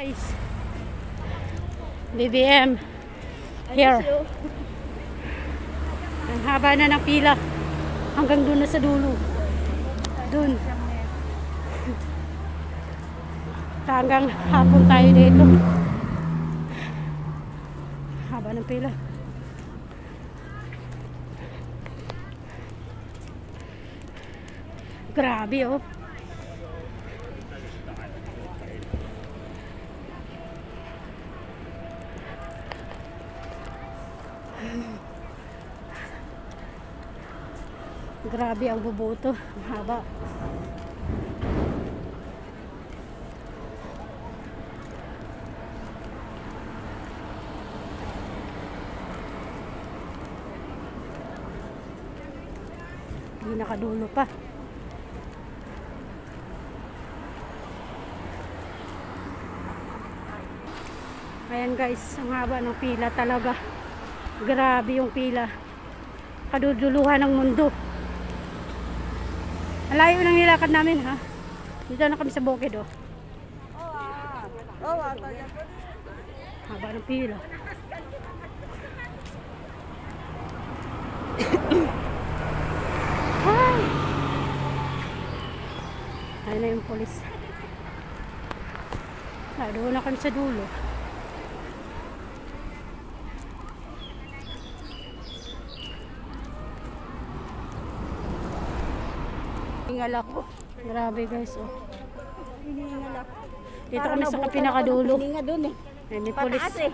Guys, BBM here. Ang haba na ng pila. Hanggang doon na sa dulo. Doon. Hanggang hapon tayo dito. Haba ng pila. Grabe oh. Grabe ang buboto. Haba. Hindi nakadulo pa. Ayan guys, ang haba ng pila talaga. Grabe yung pila. Kaduduluhan ng mundo. Ang layo ng nilakad namin ha. Dito na kami sa bukid oh. Haba ng pila. Ay! Ayun na yung polis. Ah, doon na kami sa dulo. Hingal ako. Grabe guys oh. Hinihingal ako. Dito Parang kami sa pinakadulo. hininga dun eh. Ay, may polis. Pataas eh.